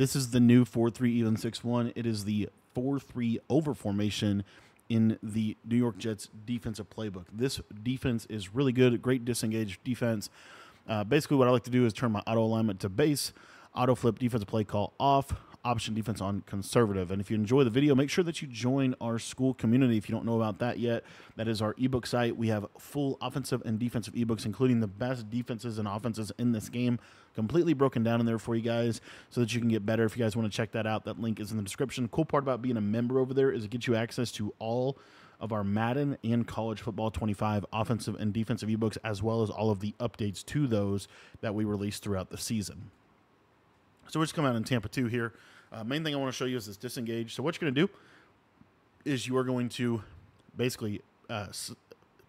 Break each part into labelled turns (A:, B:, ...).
A: This is the new 4 3 even 6 1. It is the 4 3 over formation in the New York Jets defensive playbook. This defense is really good, great disengaged defense. Uh, basically, what I like to do is turn my auto alignment to base, auto flip defensive play call off, option defense on conservative. And if you enjoy the video, make sure that you join our Skool community. If you don't know about that yet, that is our ebook site. We have full offensive and defensive ebooks, including the best defenses and offenses in this game, completely broken down in there for you guys so that you can get better. If you guys want to check that out, that link is in the description. Cool part about being a member over there is it gets you access to all of our Madden and College Football 25 offensive and defensive ebooks, as well as all of the updates to those that we release throughout the season. So we're just coming out in Tampa 2 here. Uh, main thing I want to show you is this disengage. So what you're going to do is you are going to basically uh,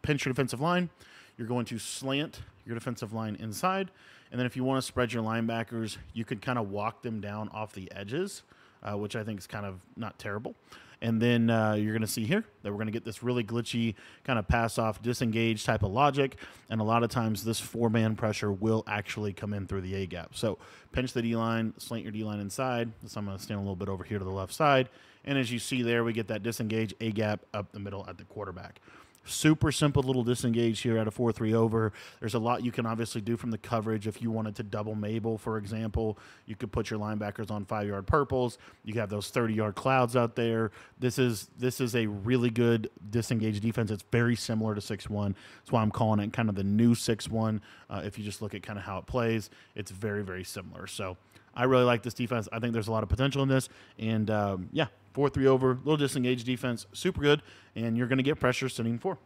A: pinch your defensive line. You're going to slant your defensive line inside. And then if you want to spread your linebackers, you could kind of walk them down off the edges, uh, which I think is kind of not terrible. And then uh, you're going to see here that we're going to get this really glitchy kind of pass off, disengage type of logic. And a lot of times this four man pressure will actually come in through the A gap. So pinch the D line, slant your D line inside. So I'm going to stand a little bit over here to the left side. And as you see there, we get that disengage A gap up the middle at the quarterback. Super simple little disengage here at a 4 3 over. There's a lot you can obviously do from the coverage. If you wanted to double Mabel, for example, you could put your linebackers on five yard purples. You have those 30 yard clouds out there. This is this is a really good disengage defense. It's very similar to 6 1. That's why I'm calling it kind of the new 6 1. Uh, if you just look at kind of how it plays, it's very, very similar. So I really like this defense. I think there's a lot of potential in this. And um, yeah, 4 3 over, little disengaged defense, super good. And you're going to get pressure sitting four.